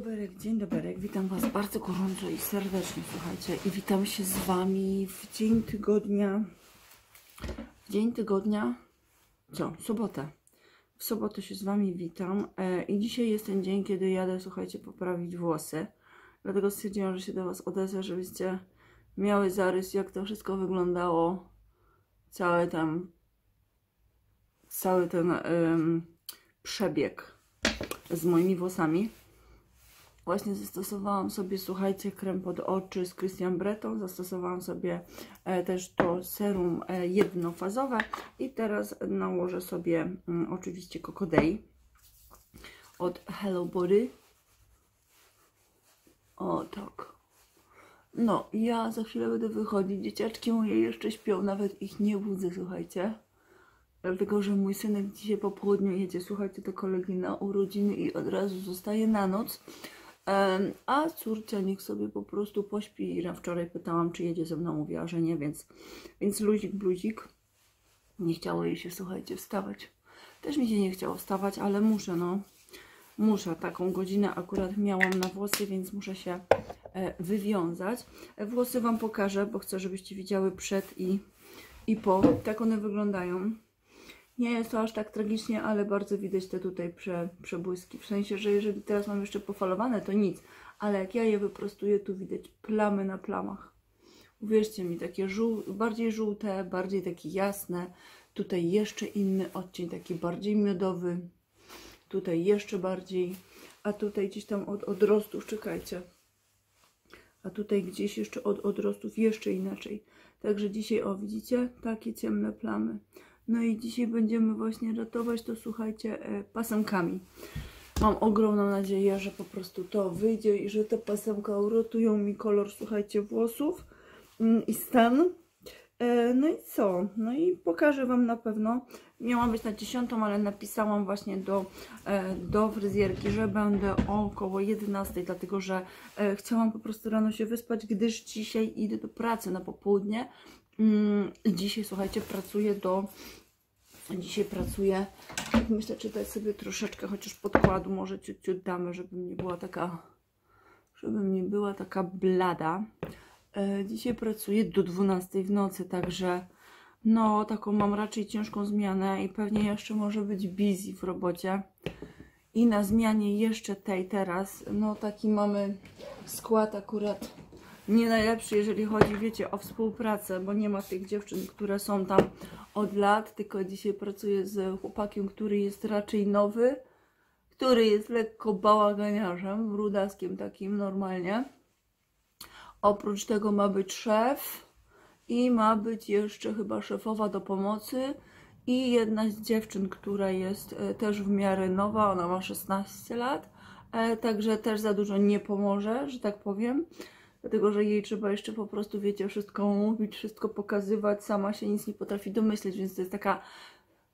Dobry, dzień dobry. Witam Was bardzo gorąco i serdecznie, słuchajcie. I witam się z Wami w dzień tygodnia. W dzień tygodnia. Co? Sobotę. W sobotę się z Wami witam. E, I dzisiaj jest ten dzień, kiedy jadę, słuchajcie, poprawić włosy. Dlatego stwierdziłam, że się do Was odezwę, żebyście miały zarys, jak to wszystko wyglądało. Cały ten. Cały ten przebieg z moimi włosami. Właśnie zastosowałam sobie, słuchajcie, krem pod oczy z Christian Breton. Zastosowałam sobie e, też to serum e, jednofazowe. I teraz nałożę sobie mm, oczywiście Day od Hello Body. O, tak. No, ja za chwilę będę wychodzić. Dzieciaczki moje jeszcze śpią, nawet ich nie budzę, słuchajcie. Dlatego, że mój synek dzisiaj po południu jedzie, słuchajcie, do kolegi na urodziny i od razu zostaje na noc. A córcia niech sobie po prostu pośpi. I na wczoraj pytałam, czy jedzie ze mną, mówiła, że nie, więc, więc luzik, bluzik. Nie chciało jej się, słuchajcie, wstawać. Też mi się nie chciało wstawać, ale muszę, no. Muszę, taką godzinę akurat miałam na włosy, więc muszę się e, wywiązać. E, Włosy Wam pokażę, bo chcę, żebyście widziały przed i, i po. Tak one wyglądają. Nie jest to aż tak tragicznie, ale bardzo widać te tutaj prze, przebłyski. W sensie, że jeżeli teraz mam jeszcze pofalowane, to nic. Ale jak ja je wyprostuję, tu widać plamy na plamach. Uwierzcie mi, takie żół, bardziej żółte, bardziej takie jasne. Tutaj jeszcze inny odcień, taki bardziej miodowy. Tutaj jeszcze bardziej. A tutaj gdzieś tam od odrostów, czekajcie. A tutaj gdzieś jeszcze od odrostów jeszcze inaczej. Także dzisiaj, o widzicie, takie ciemne plamy. No i dzisiaj będziemy właśnie ratować to, słuchajcie, e, pasemkami. Mam ogromną nadzieję, że po prostu to wyjdzie i że te pasemka uratują mi kolor, słuchajcie, włosów mm, i stan. E, No i co? No i pokażę Wam na pewno. Miałam być na 10, ale napisałam właśnie do, e, do fryzjerki, że będę około 11, dlatego że chciałam po prostu rano się wyspać, gdyż dzisiaj idę do pracy na popołudnie. Mm, Dzisiaj, słuchajcie, pracuję do Dzisiaj pracuję. Myślę, czy dać sobie troszeczkę chociaż podkładu, może ciut, ciut damy, żeby nie była taka, żeby nie była taka blada. E, dzisiaj pracuję do 12 w nocy, także no taką mam raczej ciężką zmianę i pewnie jeszcze może być busy w robocie. I na zmianie jeszcze tej teraz, no taki mamy skład akurat nie najlepszy, jeżeli chodzi, wiecie, o współpracę, bo nie ma tych dziewczyn, które są tam od lat, tylko dzisiaj pracuję z chłopakiem, który jest raczej nowy, który jest lekko bałaganiarzem, brudaskiem takim normalnie. Oprócz tego ma być szef i ma być jeszcze chyba szefowa do pomocy i jedna z dziewczyn, która jest e, też w miarę nowa, ona ma 16 lat, e, także też za dużo nie pomoże, że tak powiem dlatego że jej trzeba jeszcze po prostu, wiecie, wszystko mówić, wszystko pokazywać, sama się nic nie potrafi domyśleć, więc to jest taka,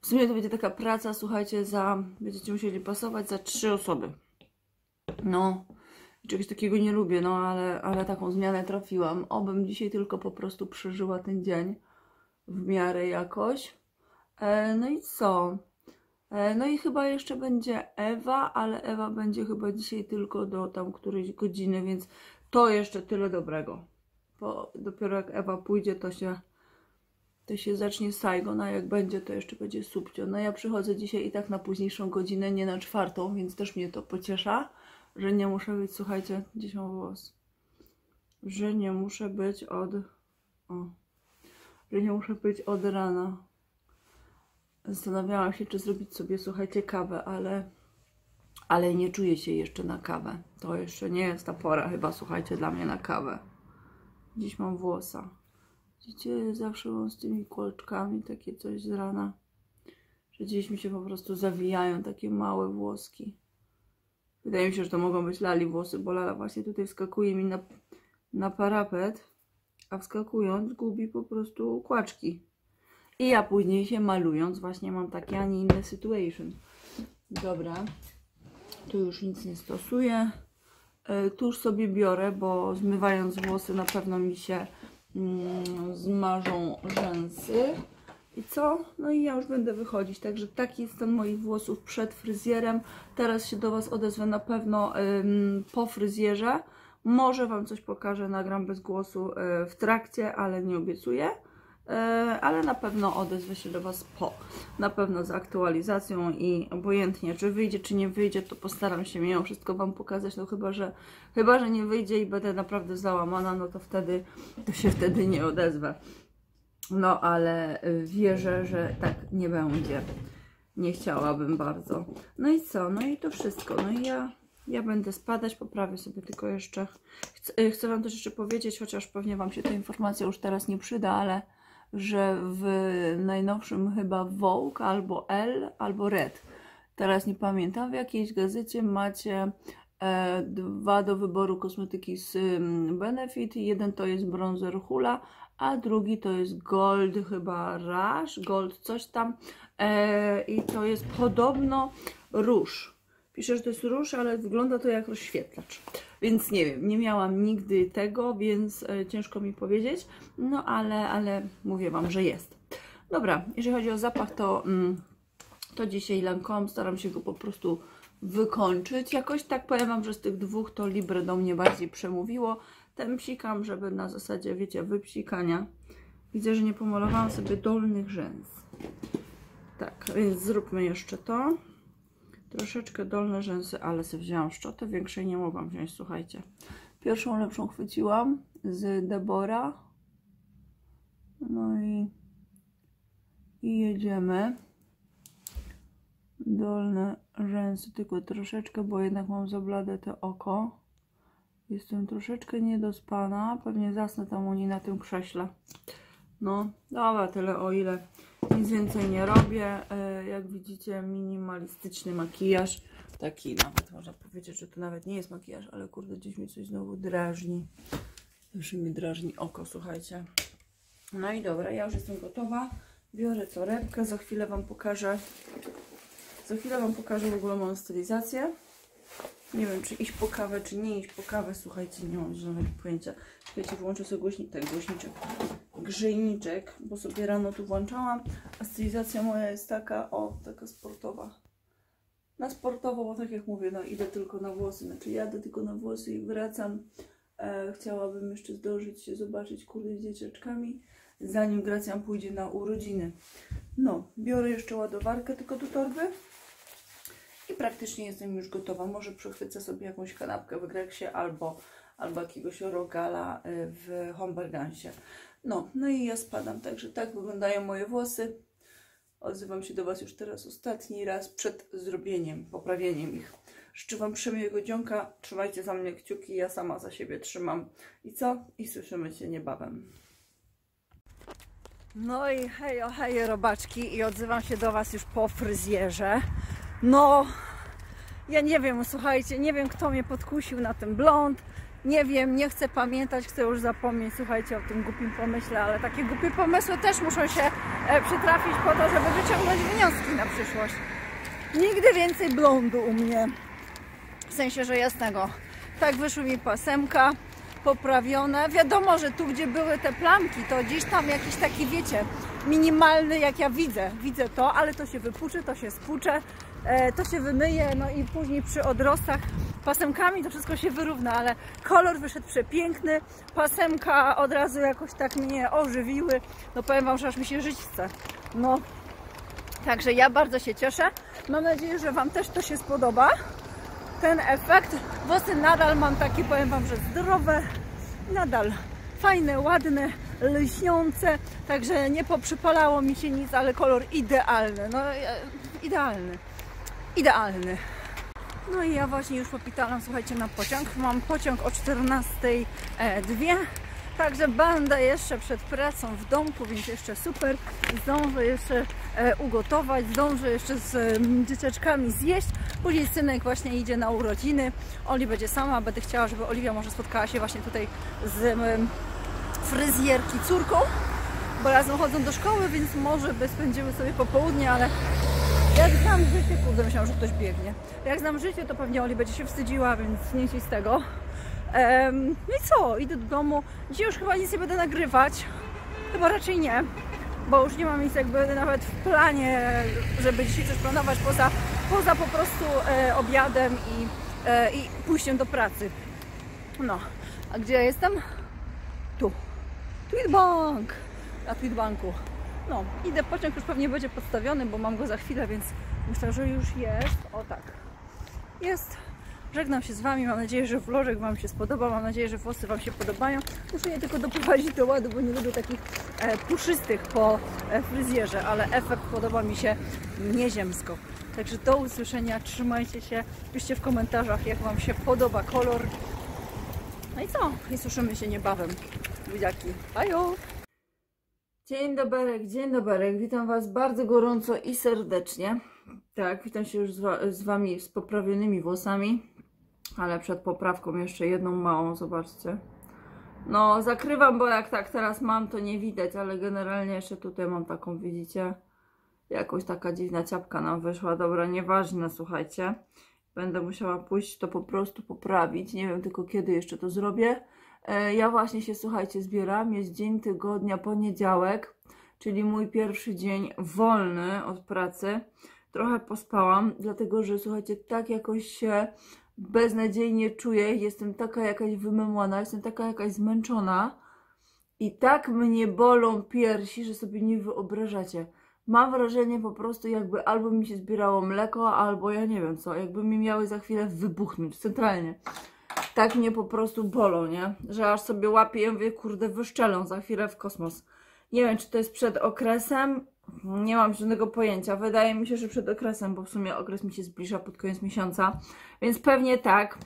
w sumie to będzie taka praca, słuchajcie, za, będziecie musieli pasować za trzy osoby. No, czegoś takiego nie lubię, no ale, ale taką zmianę trafiłam. Obym dzisiaj tylko po prostu przeżyła ten dzień w miarę jakoś. E, no i co? E, no i chyba jeszcze będzie Ewa, ale Ewa będzie chyba dzisiaj tylko do tam którejś godziny, więc to jeszcze tyle dobrego. Bo dopiero jak Ewa pójdzie, to się, to się zacznie Saigon, a jak będzie, to jeszcze będzie subcio. No ja przychodzę dzisiaj i tak na późniejszą godzinę, nie na czwartą, więc też mnie to pociesza, że nie muszę być, słuchajcie, gdzieś mam włos, że nie muszę być od, o, że nie muszę być od rana. Zastanawiałam się, czy zrobić sobie, słuchajcie, kawę, ale ale nie czuję się jeszcze na kawę. To jeszcze nie jest ta pora chyba, słuchajcie, dla mnie na kawę. Dziś mam włosa. Widzicie, zawsze mam z tymi kolczkami takie coś z rana, że gdzieś mi się po prostu zawijają takie małe włoski. Wydaje mi się, że to mogą być lali włosy, bo lala właśnie tutaj wskakuje mi na, na parapet, a wskakując gubi po prostu kłaczki. I ja później się malując właśnie mam takie, a nie inne situation. Dobra. Tu już nic nie stosuję. E, Tuż sobie biorę, bo zmywając włosy na pewno mi się mm, zmarzą rzęsy. I co? No i ja już będę wychodzić. Także taki jest stan moich włosów przed fryzjerem. Teraz się do Was odezwę na pewno po fryzjerze. Może Wam coś pokażę, nagram bez głosu y, w trakcie, ale nie obiecuję. Y, ale na pewno odezwę się do Was po. Na pewno z aktualizacją i obojętnie, czy wyjdzie, czy nie wyjdzie, to postaram się mimo wszystko Wam pokazać. No chyba, że chyba, że nie wyjdzie i będę naprawdę załamana, no to wtedy to się wtedy nie odezwę. No, ale y, wierzę, że tak nie będzie. Nie chciałabym bardzo. No i co? No i to wszystko. No i ja, ja będę spadać, poprawię sobie tylko jeszcze. Chcę, y, chcę Wam też jeszcze powiedzieć, chociaż pewnie Wam się ta informacja już teraz nie przyda, ale że w najnowszym chyba Vogue albo L albo Red, teraz nie pamiętam, w jakiejś gazecie macie e, dwa do wyboru kosmetyki z mm, Benefit. Jeden to jest bronzer Hula, a drugi to jest Gold chyba Rush, Gold coś tam e, i to jest podobno róż. Pisze, że to jest róż, ale wygląda to jak rozświetlacz. Więc nie wiem, nie miałam nigdy tego, więc e, ciężko mi powiedzieć. No ale, ale mówię Wam, że jest. Dobra, jeżeli chodzi o zapach, to, mm, to dzisiaj Lancome staram się go po prostu wykończyć. Jakoś tak powiem Wam, że z tych dwóch to Libre do mnie bardziej przemówiło. Ten psikam, żeby na zasadzie, wiecie, wypsikania. Widzę, że nie pomalowałam sobie dolnych rzęs. Tak, więc zróbmy jeszcze to. Troszeczkę dolne rzęsy, ale sobie wzięłam szczotę, większej nie mogłam wziąć, słuchajcie. Pierwszą lepszą chwyciłam z Debora. No i, i jedziemy. Dolne rzęsy tylko troszeczkę, bo jednak mam za blade to oko. Jestem troszeczkę niedospana. Pewnie zasnę tam niej na tym krześle. No, dobra, tyle o ile. Nic więcej nie robię. E, jak widzicie, minimalistyczny makijaż. Taki nawet można powiedzieć, że to nawet nie jest makijaż, ale kurde, gdzieś mi coś znowu drażni. Już mi drażni oko, słuchajcie. No i dobra, ja już jestem gotowa. Biorę torebkę, za chwilę Wam pokażę. Za chwilę Wam pokażę w ogóle moją stylizację. Nie wiem, czy iść po kawę, czy nie iść po kawę. Słuchajcie, nie mam żadnego pojęcia. Słuchajcie, włączę sobie głośnik, tak, głośniczek, grzejniczek, bo sobie rano tu włączałam. A stylizacja moja jest taka, o, taka sportowa. Na sportowo, bo tak jak mówię, no idę tylko na włosy. Znaczy jadę tylko na włosy i wracam. E, chciałabym jeszcze zdążyć się zobaczyć, kurde, z dzieciaczkami, zanim Gracjan pójdzie na urodziny. No, biorę jeszcze ładowarkę tylko do torby i praktycznie jestem już gotowa. Może przechwycę sobie jakąś kanapkę w Greksie albo, albo jakiegoś rogala y, w Hombergansie. No, no i ja spadam, także tak wyglądają moje włosy. Odzywam się do Was już teraz ostatni raz przed zrobieniem, poprawieniem ich. Życzę Wam przemiłego dzionka, trzymajcie za mnie kciuki, ja sama za siebie trzymam. I co? I słyszymy się niebawem. No i hej, o hej, robaczki i odzywam się do Was już po fryzjerze. No, ja nie wiem, słuchajcie, nie wiem kto mnie podkusił na ten blond. Nie wiem, nie chcę pamiętać, chcę już zapomnieć, słuchajcie, o tym głupim pomyśle, ale takie głupie pomysły też muszą się e, przytrafić po to, żeby wyciągnąć wnioski na przyszłość. Nigdy więcej blondu u mnie. W sensie, że jasnego. Tak wyszły mi pasemka poprawione. Wiadomo, że tu, gdzie były te plamki, to gdzieś tam jakiś taki, wiecie, minimalny, jak ja widzę. Widzę to, ale to się wypuczy, to się spucze, to się wymyje, no i później przy odrostach pasemkami to wszystko się wyrówna, ale kolor wyszedł przepiękny, pasemka od razu jakoś tak mnie ożywiły, no powiem Wam, że aż mi się żyć chce. No, także ja bardzo się cieszę. Mam nadzieję, że Wam też to się spodoba. Ten efekt. Włosy nadal mam takie, powiem Wam, że zdrowe, nadal fajne, ładne, lśniące, także nie poprzypalało mi się nic, ale kolor idealny, no e, idealny, idealny. No i ja właśnie już popitalam, słuchajcie, na pociąg. Mam pociąg o 14.02. Także będę jeszcze przed pracą w domku, więc jeszcze super. Zdążę jeszcze e, ugotować, zdążę jeszcze z mm, dzieciaczkami zjeść. Później synek właśnie idzie na urodziny. Oli będzie sama, będę chciała, żeby Oliwia może spotkała się właśnie tutaj z mm, fryzjerki córką, bo razem chodzą do szkoły, więc może by spędziły sobie popołudnie, ale jak znam życie, kurde, myślałam, że ktoś biegnie. Jak znam życie, to pewnie Oli będzie się wstydziła, więc nie ci z tego. No i co? Idę do domu. Dzisiaj już chyba nic nie będę nagrywać. Chyba raczej nie. bo już nie mam nic jakby nawet w planie, żeby dzisiaj coś planować poza, poza po prostu e, obiadem i, e, i pójściem do pracy. No, a gdzie ja jestem? Tu. Tweetbank! Na Tweetbanku. No, idę, pociąg już pewnie będzie podstawiony, bo mam go za chwilę, więc myślę, że już jest. O tak. Jest. Żegnam się z Wami. Mam nadzieję, że vlożek Wam się spodoba. Mam nadzieję, że włosy Wam się podobają. Muszę je tylko doprowadzić do ładu, bo nie lubię takich e, puszystych po e, fryzjerze, ale efekt podoba mi się nieziemsko. Także do usłyszenia. Trzymajcie się. Piszcie w komentarzach, jak Wam się podoba kolor. No i co? I słyszymy się niebawem. Buziaki. Bajo! Dzień dobry, dzień dobry. Witam Was bardzo gorąco i serdecznie. Tak, witam się już z, wa z Wami z poprawionymi włosami, ale przed poprawką jeszcze jedną małą, zobaczcie. No, zakrywam, bo jak tak teraz mam, to nie widać, ale generalnie jeszcze tutaj mam taką, widzicie? Jakoś taka dziwna ciapka nam wyszła. Dobra, nieważne, słuchajcie. Będę musiała pójść to po prostu poprawić. Nie wiem tylko kiedy jeszcze to zrobię. E, Ja właśnie się, słuchajcie, zbieram. Jest dzień tygodnia, poniedziałek, czyli mój pierwszy dzień wolny od pracy. Trochę pospałam, dlatego że, słuchajcie, tak jakoś się beznadziejnie czuję. Jestem taka jakaś wymemłana, jestem taka jakaś zmęczona. I tak mnie bolą piersi, że sobie nie wyobrażacie. Mam wrażenie po prostu, jakby albo mi się zbierało mleko, albo ja nie wiem co, jakby mi miały za chwilę wybuchnąć centralnie tak mnie po prostu bolą, nie? Że aż sobie łapię i mówię, kurde, wyszczelą za chwilę w kosmos. Nie wiem, czy to jest przed okresem, nie mam żadnego pojęcia. Wydaje mi się, że przed okresem, bo w sumie okres mi się zbliża pod koniec miesiąca, więc pewnie tak.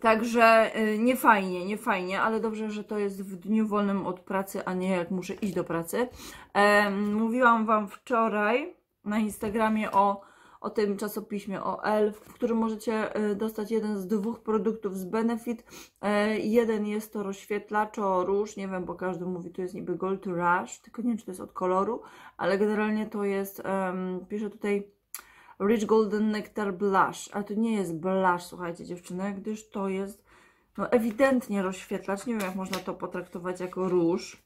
Także y, nie fajnie, nie fajnie, ale dobrze, że to jest w dniu wolnym od pracy, a nie jak muszę iść do pracy. Mówiłam Wam wczoraj na Instagramie o o tym czasopiśmie o ELF, w którym możecie e, dostać jeden z dwóch produktów z Benefit. E, Jeden jest to rozświetlacz o róż, nie wiem, bo każdy mówi, to jest niby Gold Rush, tylko nie wiem, czy to jest od koloru, ale generalnie to jest, um, piszę tutaj Rich Golden Nectar Blush, ale to nie jest blush, słuchajcie dziewczyny, gdyż to jest no, ewidentnie rozświetlacz, nie wiem, jak można to potraktować jako róż.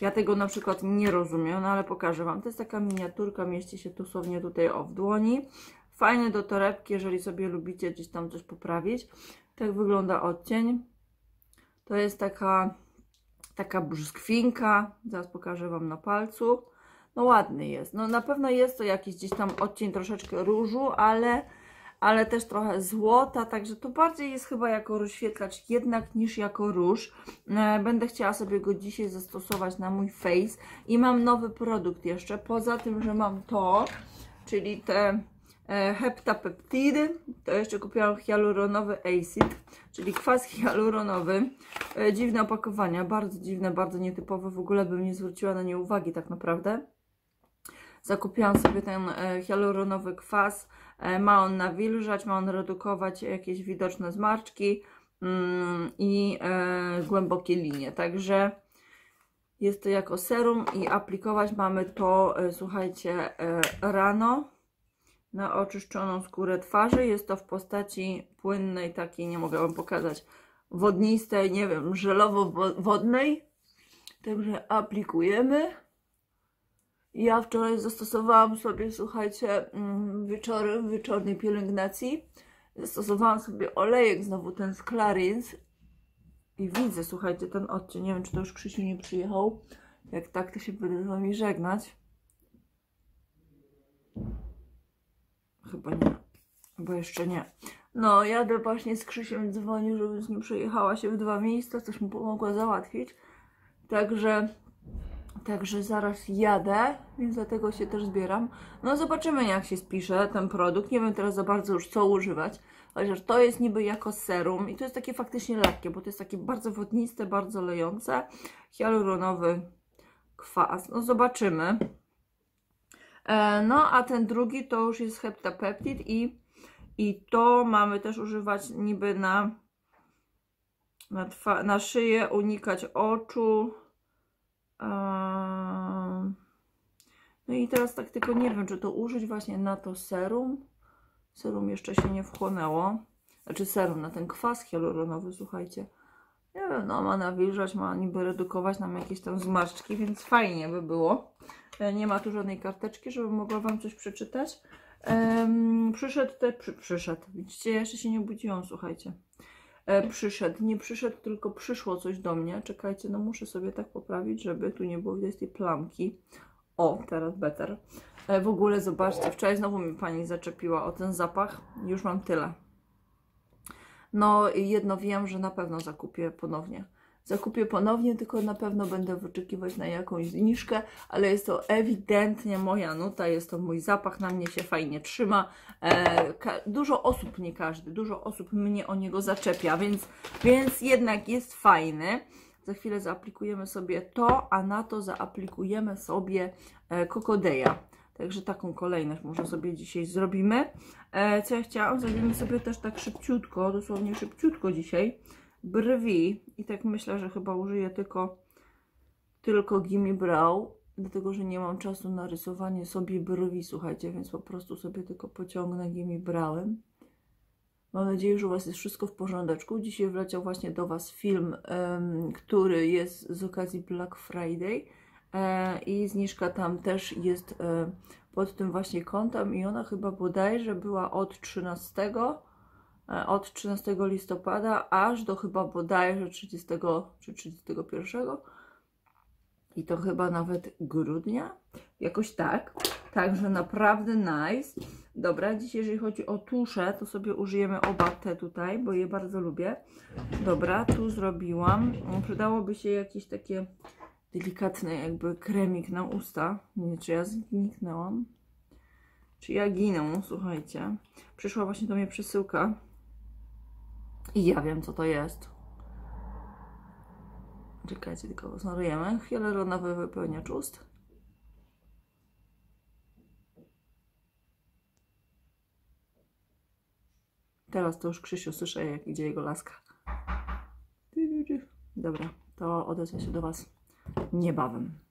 Ja tego na przykład nie rozumiem, no ale pokażę Wam. To jest taka miniaturka, mieści się dosłownie tutaj o w dłoni. Fajny do torebki, jeżeli sobie lubicie gdzieś tam coś poprawić. Tak wygląda odcień. To jest taka, taka brzuskwinka. Zaraz pokażę Wam na palcu. No ładny jest. No na pewno jest to jakiś gdzieś tam odcień troszeczkę różu, ale ale też trochę złota, także to bardziej jest chyba jako rozświetlacz jednak niż jako róż. E, Będę chciała sobie go dzisiaj zastosować na mój face i mam nowy produkt jeszcze, poza tym, że mam to, czyli te e, heptapeptidy, to jeszcze kupiłam hialuronowy acid, czyli kwas hialuronowy. E, Dziwne opakowania, bardzo dziwne, bardzo nietypowe, w ogóle bym nie zwróciła na nie uwagi tak naprawdę. Zakupiłam sobie ten hialuronowy kwas. E, Ma on nawilżać, ma on redukować jakieś widoczne zmarszczki mm, i e, głębokie linie. Także jest to jako serum i aplikować mamy to, e, słuchajcie, rano na oczyszczoną skórę twarzy. Jest to w postaci płynnej, takiej, nie mogę Wam pokazać, wodnistej, nie wiem, żelowo-wodnej. Także aplikujemy. Ja wczoraj zastosowałam sobie, słuchajcie, mm, wieczorem, wieczornej pielęgnacji. Zastosowałam sobie olejek, znowu ten z Clarins. I widzę, słuchajcie, ten odcień. Nie wiem, czy to już Krzysiu nie przyjechał. Jak tak, to się będę z wami żegnać. Chyba nie. Chyba jeszcze nie. No, jadę właśnie z Krzysiem, dzwonił, żeby z nim przejechała się w dwa miejsca, coś mu pomogła załatwić. Także Także zaraz jadę, więc dlatego się też zbieram. No zobaczymy jak się spisze ten produkt. Nie wiem teraz za bardzo już co używać. Chociaż to jest niby jako serum i to jest takie faktycznie lekkie, bo to jest takie bardzo wodniste, bardzo lejące. Hialuronowy kwas. No zobaczymy. E, no a ten drugi to już jest heptapeptid i, i to mamy też używać niby na, na, na szyję, unikać oczu. No i teraz tak tylko nie wiem, czy to użyć właśnie na to serum. Serum jeszcze się nie wchłonęło. Znaczy serum na ten kwas hialuronowy, słuchajcie. Nie wiem, no ma nawilżać, ma niby redukować nam jakieś tam zmarszczki, więc fajnie by było. E, Nie ma tu żadnej karteczki, żeby mogła Wam coś przeczytać. Em, przyszedł te, przy, przyszedł, widzicie, ja jeszcze się nie obudziłam, słuchajcie. E, przyszedł, nie przyszedł, tylko przyszło coś do mnie. Czekajcie, no muszę sobie tak poprawić, żeby tu nie było widać tej plamki. O, teraz better. E, w ogóle zobaczcie, wczoraj znowu mi pani zaczepiła o ten zapach. Już mam tyle. No, jedno wiem, że na pewno zakupię ponownie. Zakupię ponownie, tylko na pewno będę wyczekiwać na jakąś zniżkę, ale jest to ewidentnie moja nuta, jest to mój zapach, na mnie się fajnie trzyma. E, dużo osób, nie każdy, dużo osób mnie o niego zaczepia, więc, więc jednak jest fajny. Za chwilę zaaplikujemy sobie to, a na to zaaplikujemy sobie e, kokodeja. Także taką kolejność może sobie dzisiaj zrobimy. E, co ja chciałam? Zrobimy sobie też tak szybciutko, dosłownie szybciutko dzisiaj brwi. I tak myślę, że chyba użyję tylko, tylko Gimme Brow, dlatego że nie mam czasu na rysowanie sobie brwi, słuchajcie, więc po prostu sobie tylko pociągnę Gimme Browem. Mam nadzieję, że u Was jest wszystko w porządeczku. Dzisiaj wleciał właśnie do Was film, który jest z okazji Black Friday e, i zniżka tam też jest e, pod tym właśnie kątem i ona chyba bodajże była od 13, e, od 13 listopada aż do chyba bodajże 30 czy 31 i to chyba nawet grudnia, jakoś tak. Także naprawdę nice. Dobra, dzisiaj jeżeli chodzi o tusze, to sobie użyjemy oba te tutaj, bo je bardzo lubię. Dobra, tu zrobiłam. Mm, Przydałoby się jakieś takie delikatne jakby kremik na usta. Nie wiem, czy ja zniknęłam. Czy ja ginę, słuchajcie. Przyszła właśnie do mnie przesyłka. I ja wiem, co to jest. Czekajcie, tylko znarujemy. Hialuronowy wypełniacz ust. Teraz to już Krzysiu słyszę, jak idzie jego laska. Dobra, to odezwę się do Was niebawem.